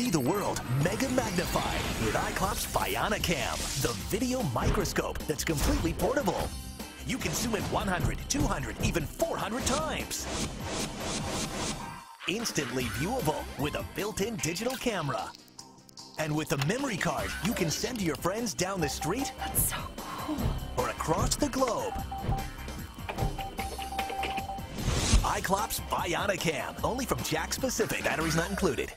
See the world mega magnified with Eyeclops BioniCam, the video microscope that's completely portable. You can zoom in 100, 200, even 400 times. Instantly viewable with a built-in digital camera. And with a memory card, you can send to your friends down the street so cool. or across the globe. Eyeclops BioniCam, only from Jakks Pacific. Batteries not included.